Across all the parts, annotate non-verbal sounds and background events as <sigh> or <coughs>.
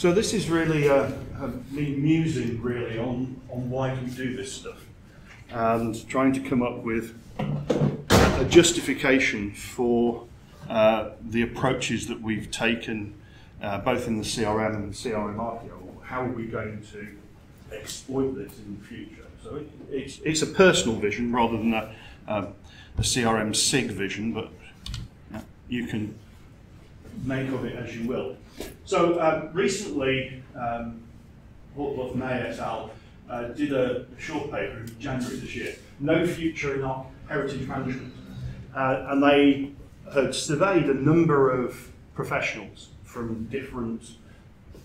So this is really uh, uh, me musing really on, on why we do this stuff and trying to come up with a justification for uh, the approaches that we've taken uh, both in the CRM and the CRM Archaeo. How are we going to exploit this in the future? So it, it's, it's a personal vision rather than a, um, a CRM SIG vision, but you can make of it as you will. So um, recently, um, Holtorf May et al. Uh, did a short paper in January this year, No Future in Our Heritage Management. Uh, and they had surveyed a number of professionals from different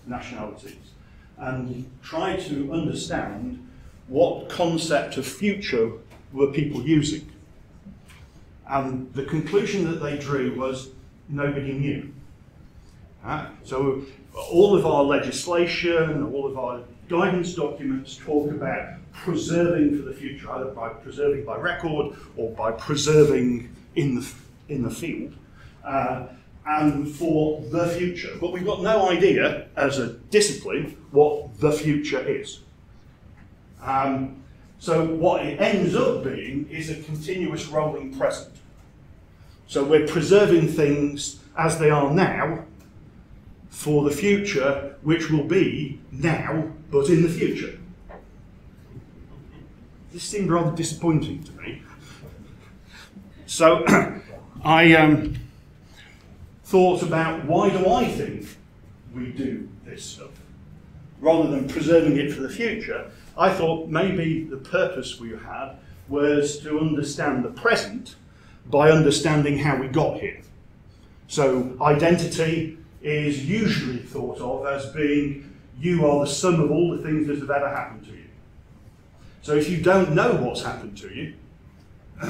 nationalities and tried to understand what concept of future were people using. And the conclusion that they drew was nobody knew. Uh, so all of our legislation, all of our guidance documents talk about preserving for the future, either by preserving by record or by preserving in the, in the field, uh, and for the future. But we've got no idea, as a discipline, what the future is. Um, so what it ends up being is a continuous rolling present. So we're preserving things as they are now for the future, which will be now, but in the future. This seemed rather disappointing to me. So <clears throat> I um, thought about why do I think we do this stuff? Rather than preserving it for the future, I thought maybe the purpose we had was to understand the present by understanding how we got here. So identity is usually thought of as being you are the sum of all the things that have ever happened to you. So if you don't know what's happened to you, <clears throat>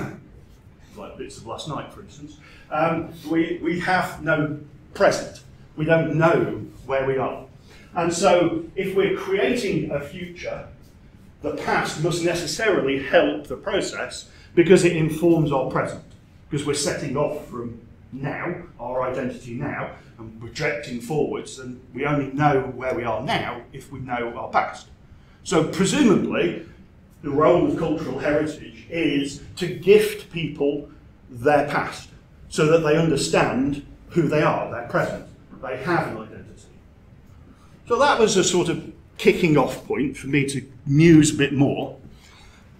like bits of last night, for instance, um, we, we have no present. We don't know where we are. And so if we're creating a future, the past must necessarily help the process because it informs our present. Because we're setting off from now, our identity now, and projecting forwards, and we only know where we are now if we know our past. So, presumably, the role of cultural heritage is to gift people their past so that they understand who they are, their present. They have an identity. So, that was a sort of kicking off point for me to muse a bit more.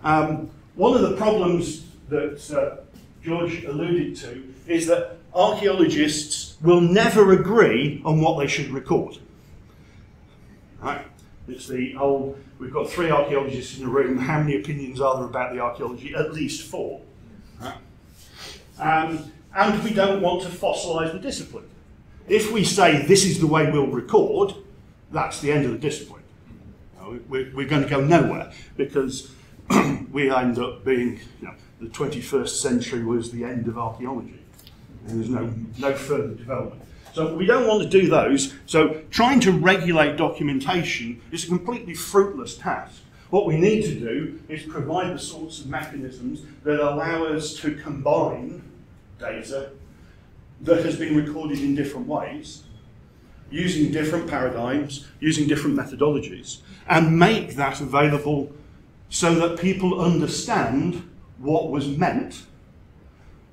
Um, one of the problems that uh, George alluded to is that archaeologists will never agree on what they should record. Right? It's the old, we've got three archaeologists in the room, how many opinions are there about the archaeology? At least four. Right? Um, and we don't want to fossilise the discipline. If we say this is the way we'll record, that's the end of the discipline. we're, we're going to go nowhere because <clears throat> we end up being, you know, the 21st century was the end of archaeology. And there's no, no further development. So we don't want to do those. So trying to regulate documentation is a completely fruitless task. What we need to do is provide the sorts of mechanisms that allow us to combine data that has been recorded in different ways, using different paradigms, using different methodologies, and make that available so that people understand what was meant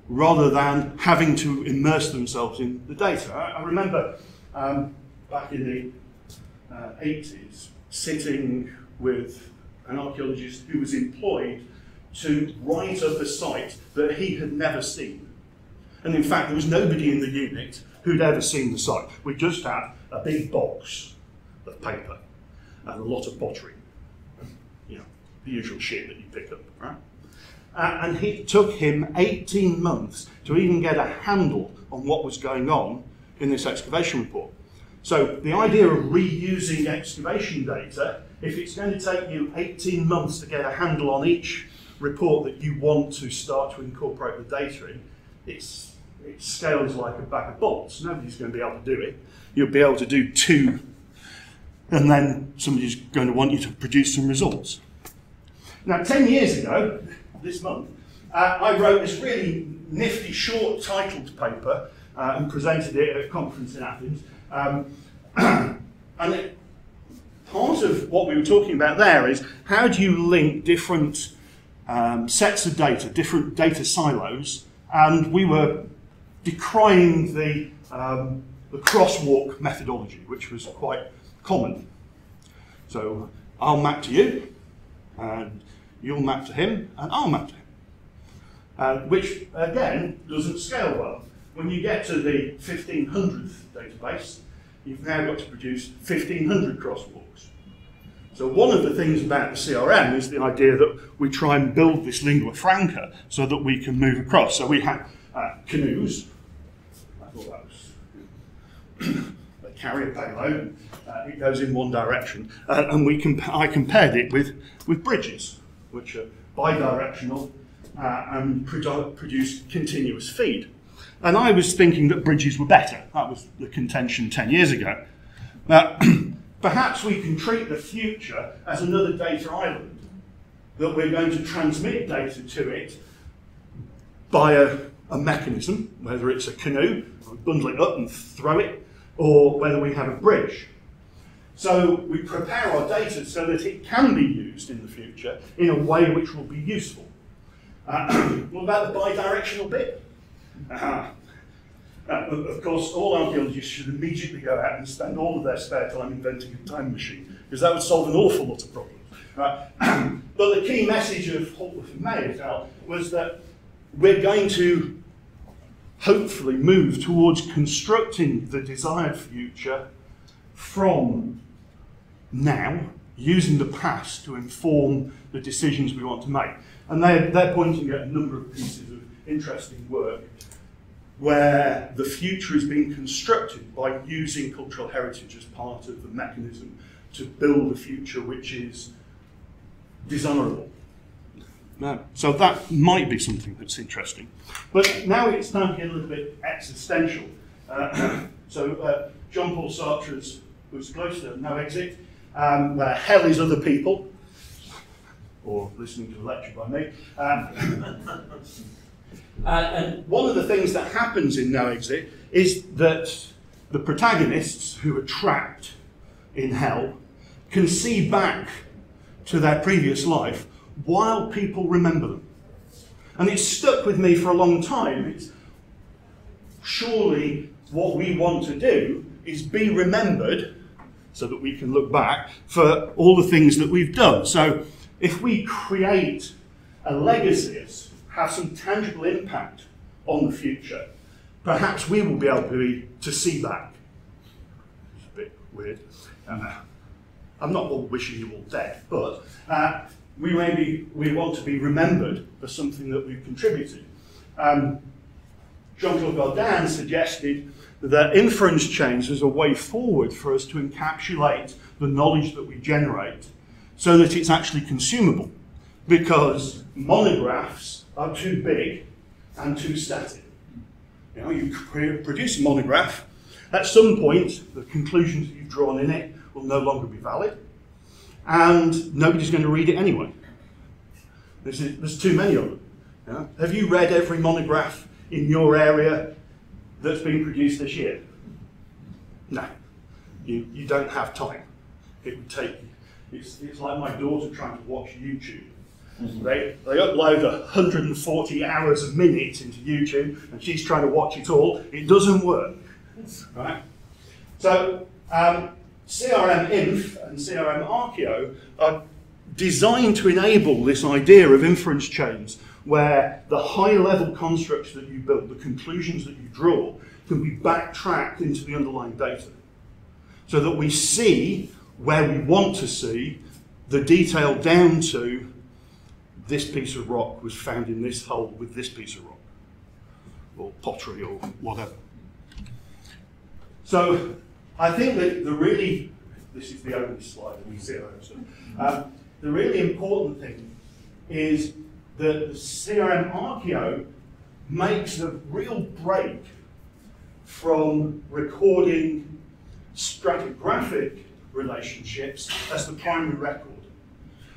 rather than having to immerse themselves in the data. I, I remember um, back in the uh, 80s sitting with an archaeologist who was employed to write up a site that he had never seen. And in fact, there was nobody in the unit who'd ever seen the site. We just had a big box of paper and a lot of pottery. You know, the usual shit that you pick up, right? Uh, and it took him 18 months to even get a handle on what was going on in this excavation report. So the idea of reusing excavation data, if it's going to take you 18 months to get a handle on each report that you want to start to incorporate the data in, it's, it scales like a bag of bolts. Nobody's going to be able to do it. You'll be able to do two, and then somebody's going to want you to produce some results. Now, 10 years ago, this month, uh, I wrote this really nifty short titled paper uh, and presented it at a conference in Athens. Um, <clears throat> and it, part of what we were talking about there is how do you link different um, sets of data, different data silos, and we were decrying the, um, the crosswalk methodology, which was quite common. So I'll map to you, and you'll map to him, and I'll map to him. Uh, which, again, doesn't scale well. When you get to the 1500th database, you've now got to produce 1500 crosswalks. So one of the things about the CRM is the idea that we try and build this lingua franca so that we can move across. So we have uh, canoes. I thought that was <coughs> they carry a payload. Uh, it goes in one direction, uh, and we comp- I compared it with with bridges, which are bidirectional uh, and produ- produce continuous feed. And I was thinking that bridges were better. That was the contention 10 years ago. Now, <clears throat> perhaps we can treat the future as another data island, that we're going to transmit data to it by a, a mechanism, whether it's a canoe, bundle it up and throw it, or whether we have a bridge. So we prepare our data so that it can be used in the future in a way which will be useful. Uh, <clears throat> what about the bidirectional bit? Uh, uh, of course, all archaeologists should immediately go out and spend all of their spare time inventing a time machine, because that would solve an awful lot of problems. <clears throat> But the key message of Holtorf and Mayerfeld was that we're going to hopefully move towards constructing the desired future from now, using the past to inform the decisions we want to make. And they're, they're pointing at a number of pieces of interesting work where the future is being constructed by using cultural heritage as part of the mechanism to build a future which is desirable. Now, so that might be something that's interesting. But now it's to get a little bit existential. Uh, <coughs> so uh, John Paul Sartre's Huis Clos, No Exit, um, hell is other people, or listening to a lecture by me. Um, <laughs> uh, and one of the things that happens in No Exit is that the protagonists who are trapped in hell can see back to their previous life while people remember them. And it's stuck with me for a long time. It's surely what we want to do is be remembered so that we can look back for all the things that we've done. So if we create a legacy, have some tangible impact on the future, perhaps we will be able to, be, to see that. It's a bit weird. Uh, I'm not all wishing you all dead, but uh, we maybe we want to be remembered for something that we've contributed. Um, Jean-Claude Gardin suggested that inference chains is a way forward for us to encapsulate the knowledge that we generate so that it's actually consumable. Because monographs are too big and too static. You know, you produce a monograph, at some point, the conclusions that you've drawn in it will no longer be valid, and nobody's going to read it anyway. There's, there's too many of them. You know? Have you read every monograph in your area that's been produced this year? No. You, you don't have time. It would take, it's, it's like my daughter trying to watch YouTube. They, they upload 140 hours a minute into YouTube and she's trying to watch it all. It doesn't work. Right? So, um, CRM Inf and CRM Archaeo are designed to enable this idea of inference chains where the high level constructs that you build, the conclusions that you draw, can be backtracked into the underlying data. So that we see where we want to see the detail down to this piece of rock was found in this hole with this piece of rock, or pottery, or whatever. So I think that the really, this is the only slide that we see so, um, the really important thing is that the CRM Archaeo makes a real break from recording stratigraphic relationships as the primary record.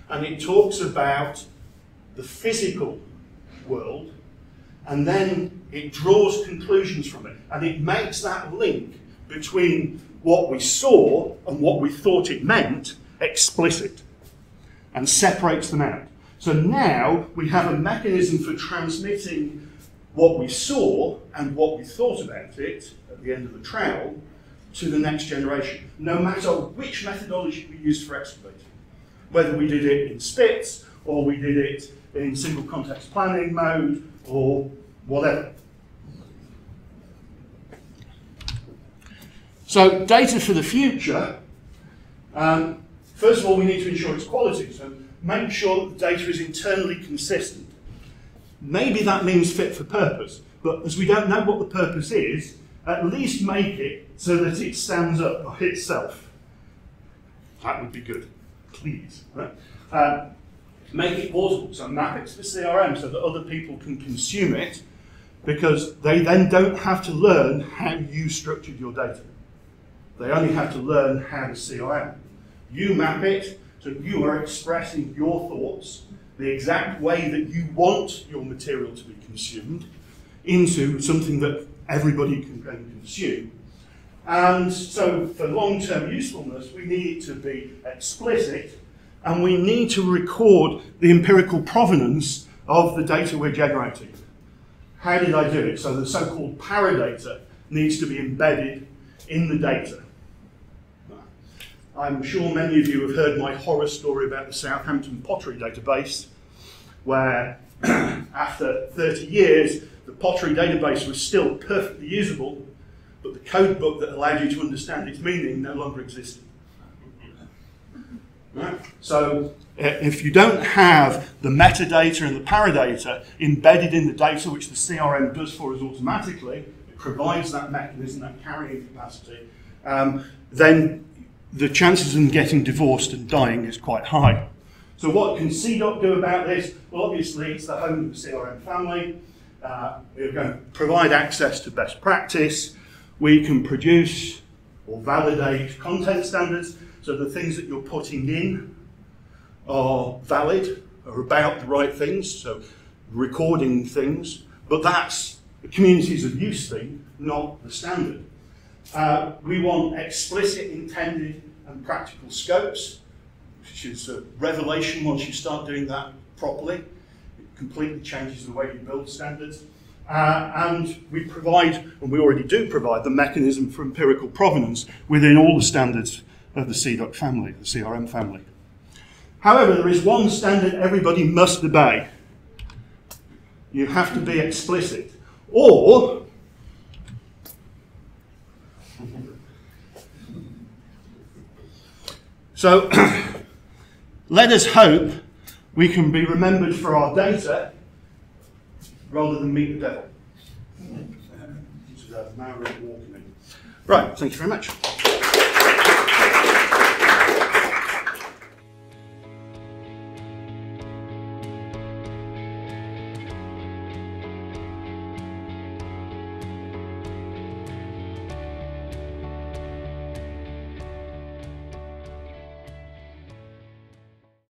And it talks about the physical world, and then it draws conclusions from it. And it makes that link between what we saw and what we thought it meant explicit and separates them out. So now we have a mechanism for transmitting what we saw and what we thought about it at the end of the trowel to the next generation, no matter which methodology we used for excavating. Whether we did it in SPITS or we did it in single context planning mode or whatever. So data for the future, um, first of all we need to ensure its quality, so make sure that the data is internally consistent. Maybe that means fit for purpose, but as we don't know what the purpose is, at least make it so that it stands up by itself. That would be good, please. Right? Um, make it portable, so map it to the CRM so that other people can consume it, because they then don't have to learn how you structured your data. They only have to learn how to CRM. You map it, so you are expressing your thoughts, the exact way that you want your material to be consumed, into something that everybody can consume. And so for long-term usefulness, we need it to be explicit and we need to record the empirical provenance of the data we're generating. How did I do it? So the so-called paradata needs to be embedded in the data. I'm sure many of you have heard my horror story about the Southampton pottery database, where <clears throat> after 30 years, the pottery database was still perfectly usable, but the code book that allowed you to understand its meaning no longer existed. Right? So if you don't have the metadata and the paradata embedded in the data, which the CRM does for us automatically, it provides that mechanism, that carrying capacity, um, then the chances of them getting divorced and dying is quite high. So what can CIDOC do about this? Well, obviously, it's the home of the CRM family. Uh, we're going to provide access to best practice. We can produce or validate content standards. So the things that you're putting in are valid, are about the right things, so recording things, but that's the communities of use thing, not the standard. Uh, we want explicit, intended, and practical scopes, which is a revelation once you start doing that properly. It completely changes the way you build standards. Uh, and we provide, and we already do provide, the mechanism for empirical provenance within all the standards of the CIDOC family, the CRM family. However, there is one standard everybody must obey. You have to be explicit. Or, so <clears throat> let us hope we can be remembered for our data rather than meet the devil. Right, thank you very much.